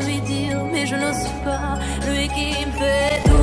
lui dire, mais je n'ose pas. Lui qui me fait tout